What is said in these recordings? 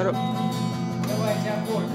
Давайте аккорды.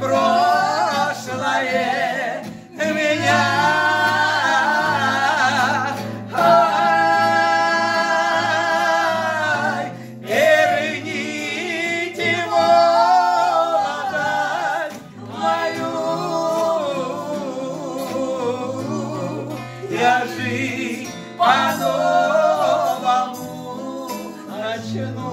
прошлое меня. Ай, верните мою. Я жить по-новому начну.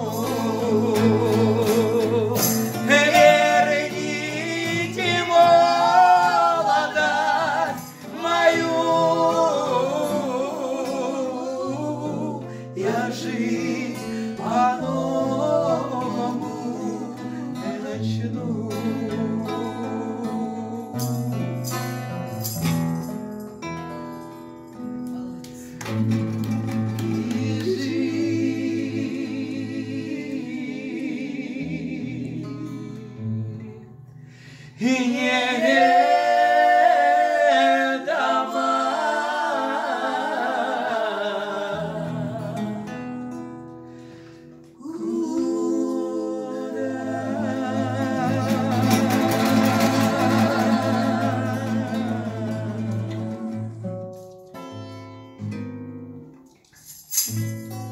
Жить по-новому начну. И неведомо, Música